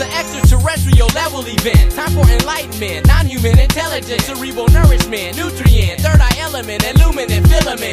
An extraterrestrial level event. Time for enlightenment, non-human intelligence, cerebral nourishment, nutrient, third eye element, illuminant filament,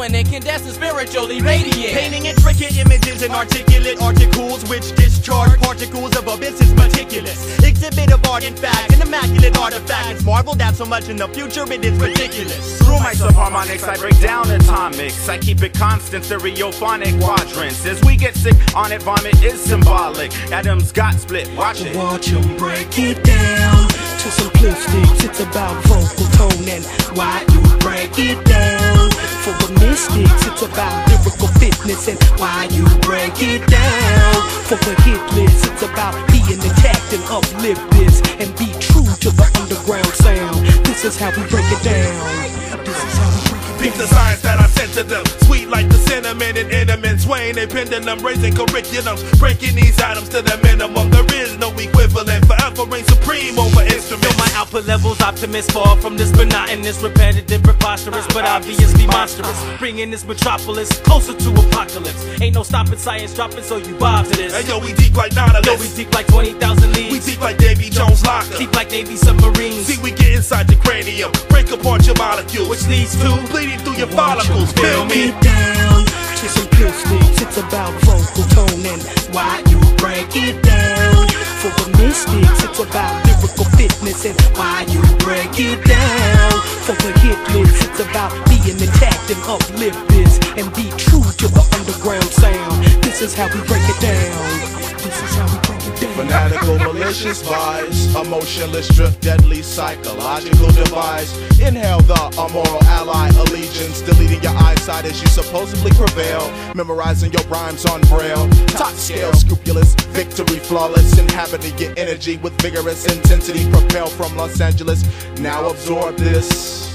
glowing incandescent, spiritually radiant. Painting intricate images and articulate articles which discharge particles of abyss is meticulous. Exhibit of art, in fact, an immaculate artifact. It's marveled at so much in the future, it is ridiculous. Through my subharmonics, I break down atomics. I keep it constant, stereophonic quadrants. As we get sick on it, vomit is symbolic. Atoms got split, watch it. Watch 'em break it down to simplistics. It's about vocal tone and why you break it down. For the mystics, it's about lyrical fitness and why you break it down. For the hitless, it's about being intact and uplift this and be true to the underground sound. This is how we break it down. This is how we break it down. the science that I sent to them. Sweet like the cinnamon and intimate. Swaying a pendulum, raising curriculums. Breaking these items to the minimum. Levels optimist Far from this monotonous, repetitive, preposterous But obviously monstrous Bringing this metropolis closer to apocalypse Ain't no stopping science dropping so you bob to this Hey yo, we deep like Nautilus. Yo, we deep like 20,000 leagues We deep like Davy Jones locker. Deep like Navy submarines See, we get inside the cranium, break apart your molecules, Which leads to bleeding through your follicles. Feel me? down to simplistics. It's about it's about lyrical fitness and why you break it down. For the hitless, it's about being intact and uplifted and be true to the underground sound. This is how we break it down. Fanatical, malicious vibes, emotionless drift, deadly psychological device. Inhale the immoral ally allegiance, deleting your eyesight as you supposedly prevail. Memorizing your rhymes on braille. Top scale, scrupulous, victory flawless, inhabiting your energy with vigorous intensity. Propel from Los Angeles. Now absorb this.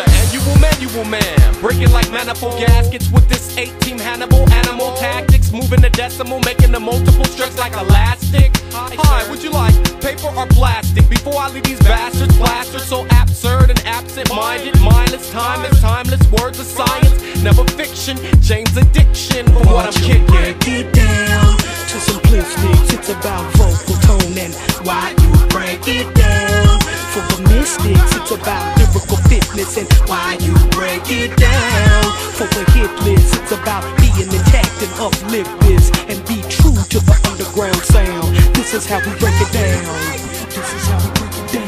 The annual manual man, breaking like manifold gaskets with this 18 Hannibal animal tactics, moving the decimal, making the multiple strokes like elastic. Hi, would you like paper or plastic? Before I leave these bastards plastered, so absurd and absent-minded, mindless, timeless, timeless words of science, never fiction. Jane's Addiction from what I'm kicking. break it down to simplistics. It's about vocal tone and why you break it down. For the mystics, it's about lyrical fitness and why you break it down. For the hitless, it's about being intact and uplift this and be true to the underground sound. This is how we break it down. This is how we break it down.